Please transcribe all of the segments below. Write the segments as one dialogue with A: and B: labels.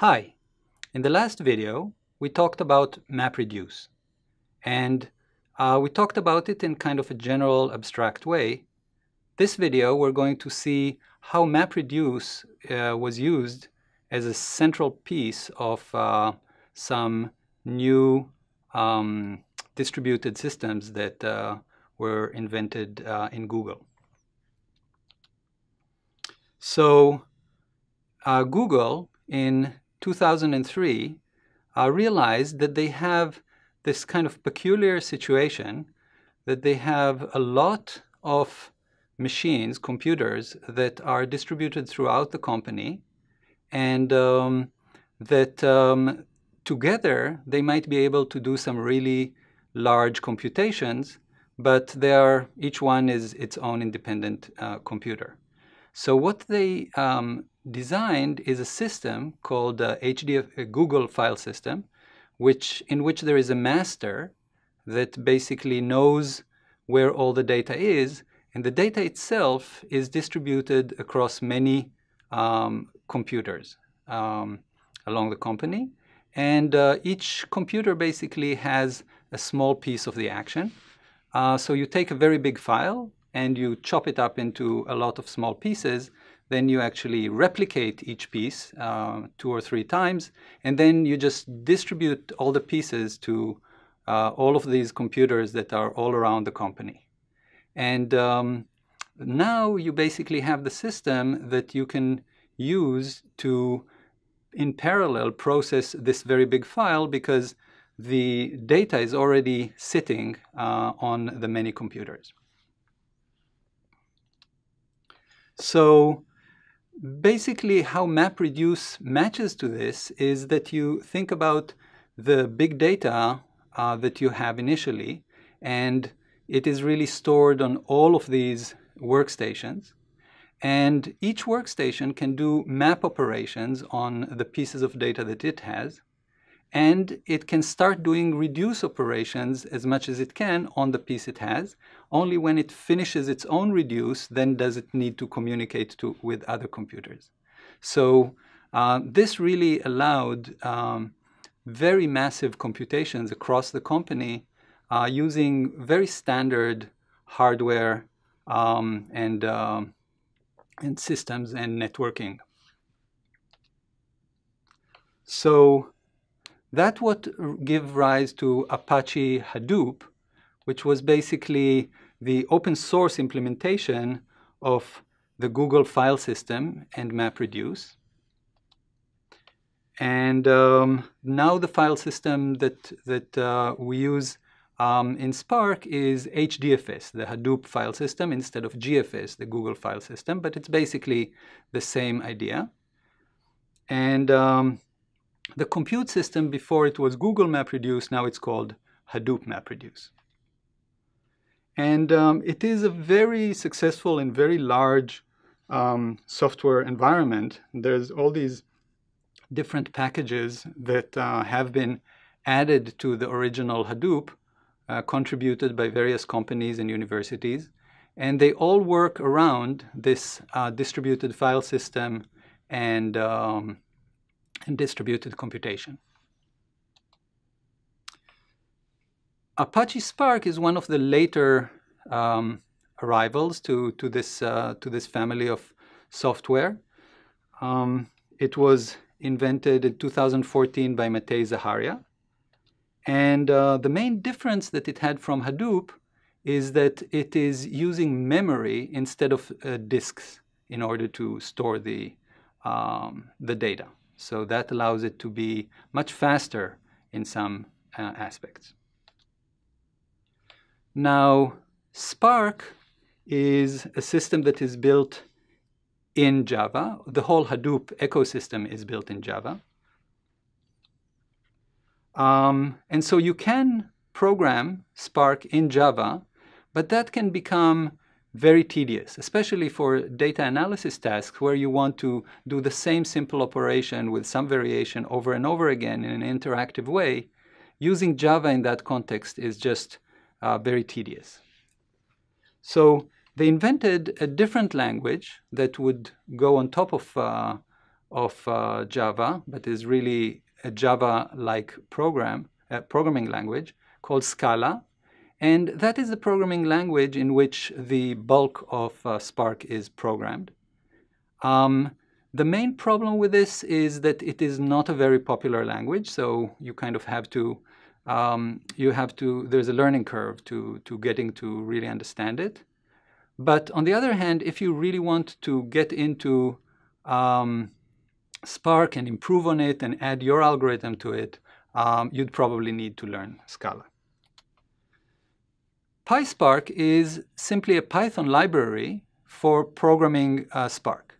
A: Hi, in the last video we talked about MapReduce and uh, we talked about it in kind of a general abstract way. This video we're going to see how MapReduce uh, was used as a central piece of uh, some new um, distributed systems that uh, were invented uh, in Google. So uh, Google in 2003 uh, realized that they have this kind of peculiar situation that they have a lot of machines, computers, that are distributed throughout the company and um, that um, together they might be able to do some really large computations, but they are, each one is its own independent uh, computer. So what they um, designed is a system called uh, HDF Google File System, which in which there is a master that basically knows where all the data is, and the data itself is distributed across many um, computers um, along the company. And uh, each computer basically has a small piece of the action. Uh, so you take a very big file and you chop it up into a lot of small pieces then you actually replicate each piece uh, two or three times, and then you just distribute all the pieces to uh, all of these computers that are all around the company. And um, now you basically have the system that you can use to, in parallel, process this very big file because the data is already sitting uh, on the many computers. So basically how MapReduce matches to this is that you think about the big data uh, that you have initially, and it is really stored on all of these workstations. And each workstation can do map operations on the pieces of data that it has and it can start doing reduce operations as much as it can on the piece it has. Only when it finishes its own reduce, then does it need to communicate to, with other computers. So uh, this really allowed um, very massive computations across the company uh, using very standard hardware um, and, uh, and systems and networking. So that would give rise to Apache Hadoop, which was basically the open source implementation of the Google file system and MapReduce. And um, now the file system that, that uh, we use um, in Spark is HDFS, the Hadoop file system, instead of GFS, the Google file system, but it's basically the same idea. And um, the compute system before it was Google MapReduce, now it's called Hadoop MapReduce. And um, it is a very successful and very large um, software environment. There's all these different packages that uh, have been added to the original Hadoop, uh, contributed by various companies and universities. And they all work around this uh, distributed file system and um, and distributed computation. Apache Spark is one of the later um, arrivals to, to, this, uh, to this family of software. Um, it was invented in 2014 by Matei Zaharia. And uh, the main difference that it had from Hadoop is that it is using memory instead of uh, disks in order to store the, um, the data. So that allows it to be much faster in some uh, aspects. Now, Spark is a system that is built in Java. The whole Hadoop ecosystem is built in Java. Um, and so you can program Spark in Java, but that can become very tedious, especially for data analysis tasks where you want to do the same simple operation with some variation over and over again in an interactive way. Using Java in that context is just uh, very tedious. So they invented a different language that would go on top of, uh, of uh, Java, but is really a Java-like program, uh, programming language called Scala. And that is the programming language in which the bulk of uh, Spark is programmed. Um, the main problem with this is that it is not a very popular language, so you kind of have to, um, you have to, there's a learning curve to, to getting to really understand it. But on the other hand, if you really want to get into um, Spark and improve on it and add your algorithm to it, um, you'd probably need to learn Scala. PySpark is simply a Python library for programming uh, Spark.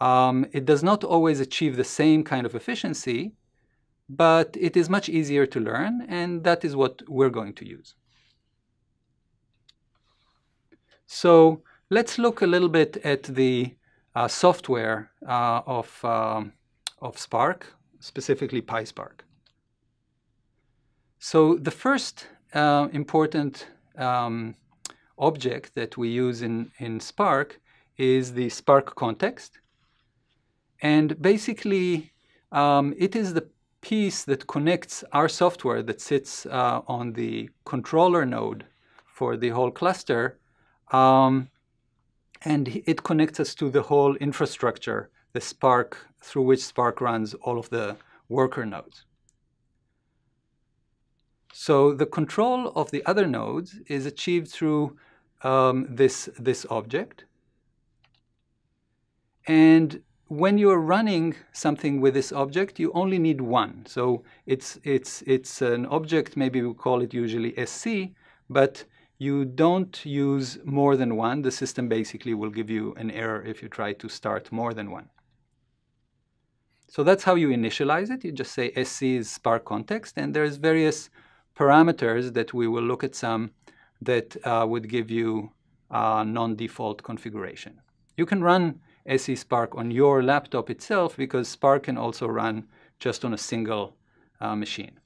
A: Um, it does not always achieve the same kind of efficiency, but it is much easier to learn, and that is what we're going to use. So let's look a little bit at the uh, software uh, of, um, of Spark, specifically PySpark. So the first uh, important um, object that we use in, in Spark is the Spark context. And basically, um, it is the piece that connects our software that sits uh, on the controller node for the whole cluster um, and it connects us to the whole infrastructure, the Spark, through which Spark runs all of the worker nodes. So the control of the other nodes is achieved through um, this, this object. And when you're running something with this object, you only need one. So it's, it's, it's an object, maybe we call it usually SC, but you don't use more than one, the system basically will give you an error if you try to start more than one. So that's how you initialize it. You just say SC is Spark context, and there's various parameters that we will look at some that uh, would give you a non-default configuration. You can run SC Spark on your laptop itself because Spark can also run just on a single uh, machine.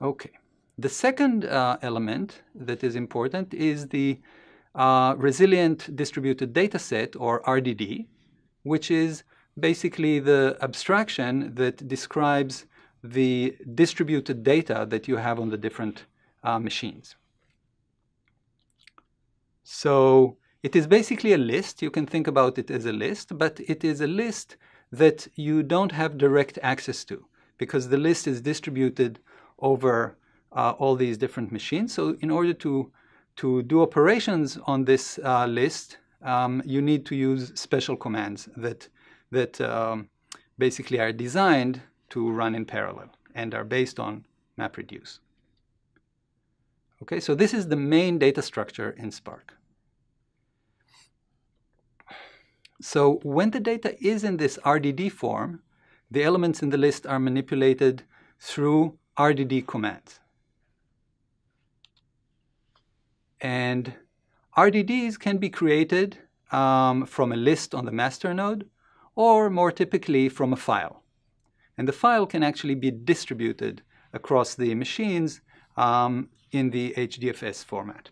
A: Okay. The second uh, element that is important is the uh, resilient distributed data set, or RDD, which is basically the abstraction that describes the distributed data that you have on the different uh, machines. So it is basically a list. You can think about it as a list, but it is a list that you don't have direct access to because the list is distributed over uh, all these different machines. So in order to, to do operations on this uh, list, um, you need to use special commands that, that um, basically are designed to run in parallel and are based on MapReduce. Okay, so this is the main data structure in Spark. So when the data is in this RDD form, the elements in the list are manipulated through RDD commands. And RDDs can be created um, from a list on the master node or more typically from a file. And the file can actually be distributed across the machines um, in the HDFS format.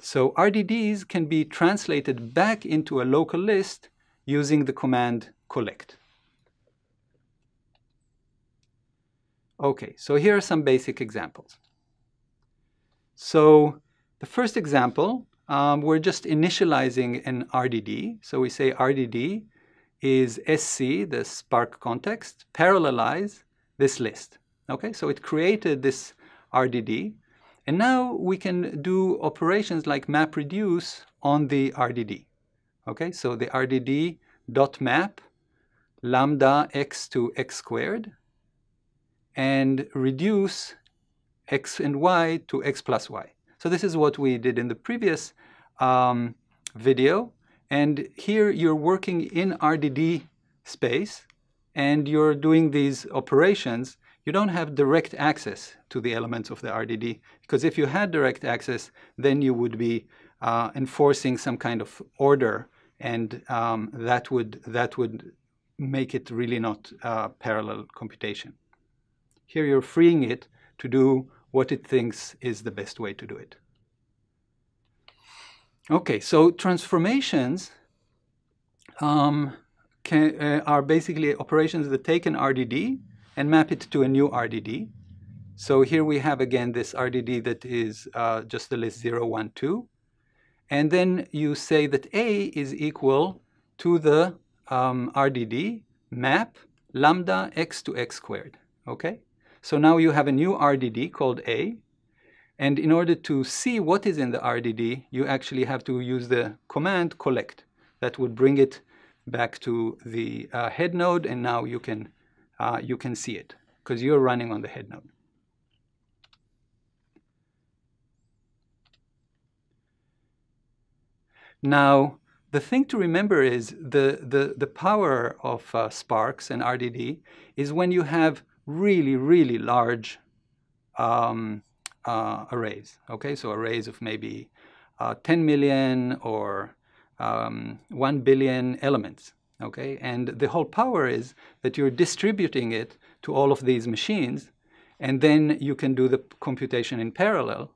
A: So RDDs can be translated back into a local list using the command collect. Okay, so here are some basic examples. So the first example, um, we're just initializing an RDD. So we say RDD is SC, the Spark context, parallelize this list. Okay, so it created this RDD. And now we can do operations like MapReduce on the RDD. Okay, so the RDD dot map lambda x to x squared and reduce x and y to x plus y. So this is what we did in the previous um, video. And here you're working in RDD space and you're doing these operations. You don't have direct access to the elements of the RDD because if you had direct access, then you would be uh, enforcing some kind of order and um, that, would, that would make it really not uh, parallel computation. Here you're freeing it to do what it thinks is the best way to do it. Okay, so transformations um, can, uh, are basically operations that take an RDD and map it to a new RDD. So here we have again this RDD that is uh, just the list 0, 1, 2. And then you say that A is equal to the um, RDD map lambda x to x squared. Okay? So now you have a new RDD called A. And in order to see what is in the RDD, you actually have to use the command collect. That would bring it back to the uh, head node, and now you can, uh, you can see it because you're running on the head node. Now, the thing to remember is the, the, the power of uh, Sparks and RDD is when you have really, really large um, uh, arrays. Okay, so arrays of maybe uh, 10 million or um, 1 billion elements. Okay, and the whole power is that you're distributing it to all of these machines, and then you can do the computation in parallel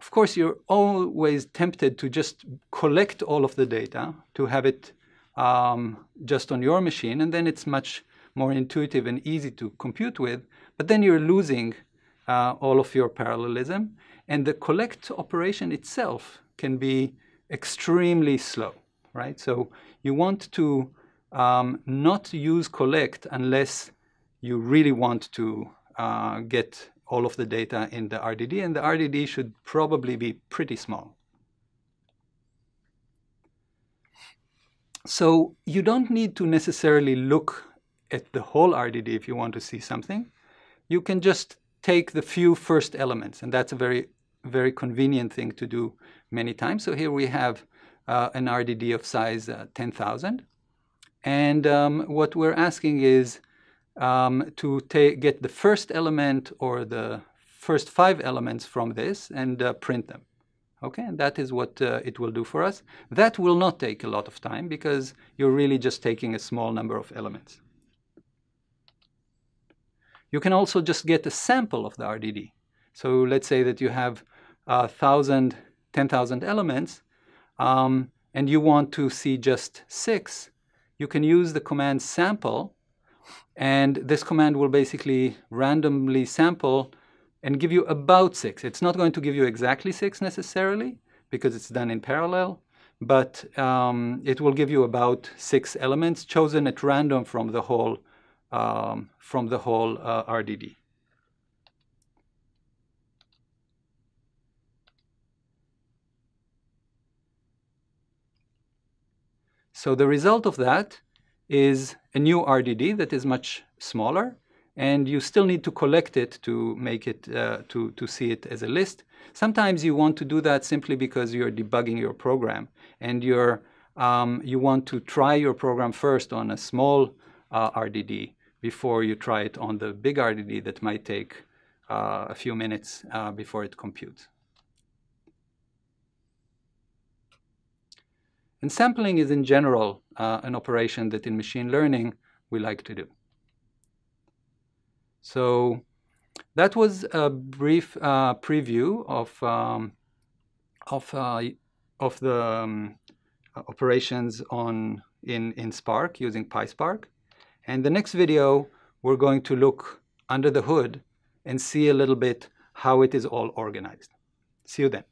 A: of course, you're always tempted to just collect all of the data, to have it um, just on your machine, and then it's much more intuitive and easy to compute with. But then you're losing uh, all of your parallelism, and the collect operation itself can be extremely slow, right? So you want to um, not use collect unless you really want to uh, get all of the data in the RDD, and the RDD should probably be pretty small. So you don't need to necessarily look at the whole RDD if you want to see something. You can just take the few first elements, and that's a very, very convenient thing to do many times. So here we have uh, an RDD of size uh, 10,000. And um, what we're asking is, um, to get the first element or the first five elements from this and uh, print them. Okay, and that is what uh, it will do for us. That will not take a lot of time because you're really just taking a small number of elements. You can also just get a sample of the RDD. So let's say that you have uh, 1,000, 10,000 elements, um, and you want to see just six. You can use the command sample and this command will basically randomly sample and give you about six. It's not going to give you exactly six necessarily because it's done in parallel, but um, it will give you about six elements chosen at random from the whole, um, from the whole uh, RDD. So the result of that is a new RDD that is much smaller, and you still need to collect it to make it, uh, to, to see it as a list. Sometimes you want to do that simply because you're debugging your program, and you're, um, you want to try your program first on a small uh, RDD before you try it on the big RDD that might take uh, a few minutes uh, before it computes. And sampling is in general uh, an operation that in machine learning we like to do. So that was a brief uh, preview of, um, of, uh, of the um, operations on, in, in Spark using PySpark. And the next video, we're going to look under the hood and see a little bit how it is all organized. See you then.